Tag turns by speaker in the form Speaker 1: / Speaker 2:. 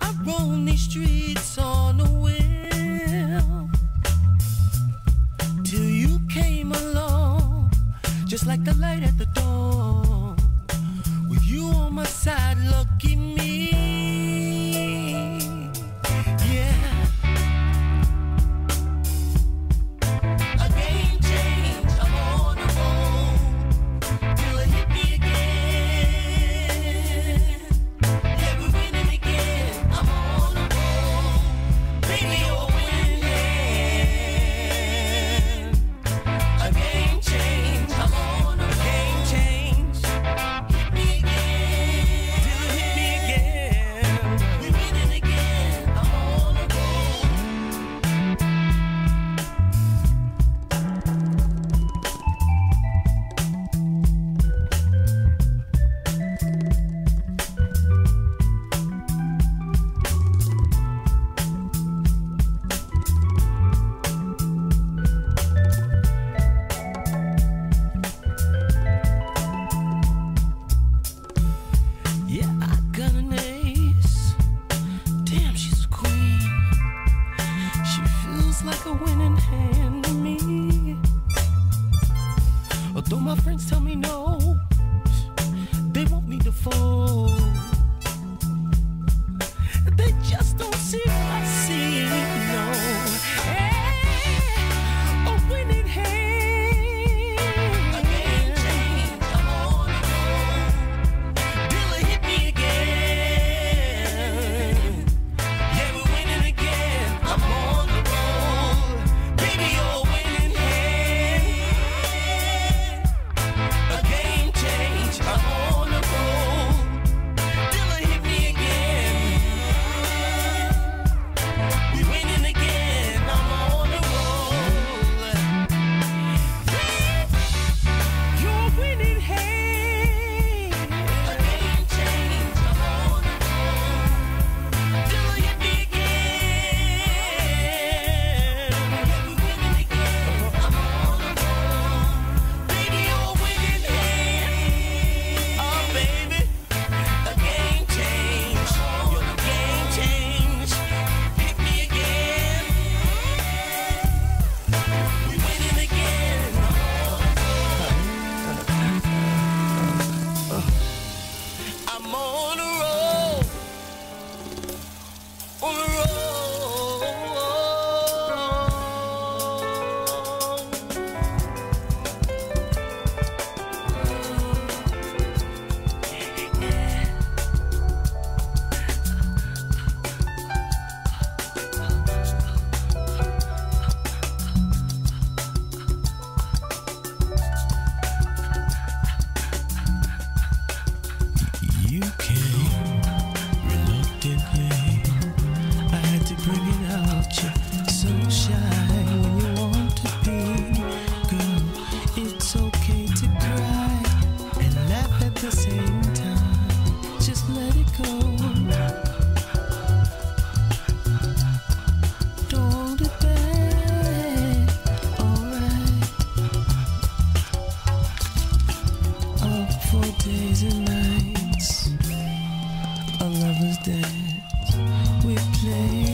Speaker 1: I roam these streets on a whim till you came along, just like the light at the door. just days and nights, a lover's dance we play.